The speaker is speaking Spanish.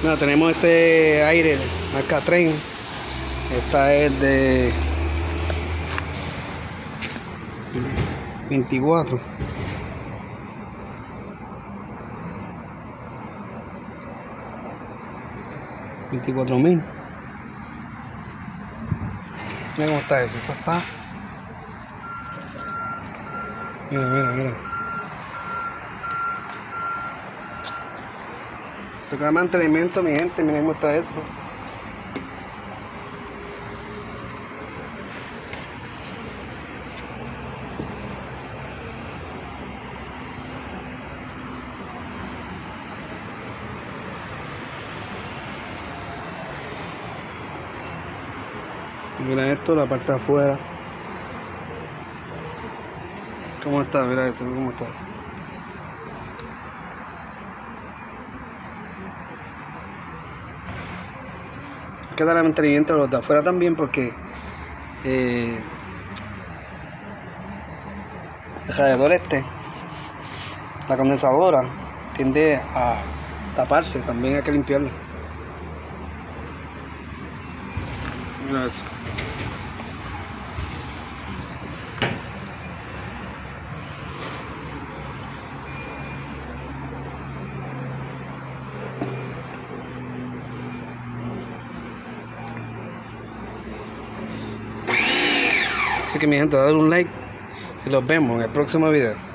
Mira, tenemos este aire marca tren. Esta es de 24. Veinticuatro mil. Mira cómo está eso. Eso está. Mira, mira, mira. Toca mantenimiento, mi gente. Miren cómo está eso. Mira esto, la parte de afuera. ¿Cómo está? Mira eso, cómo está. Que darle mantenimiento a los de afuera también porque eh, el radiador este, la condensadora, tiende a taparse, también hay que limpiarlo. Mira. Así que mi gente, dale un like y los vemos en el próximo video.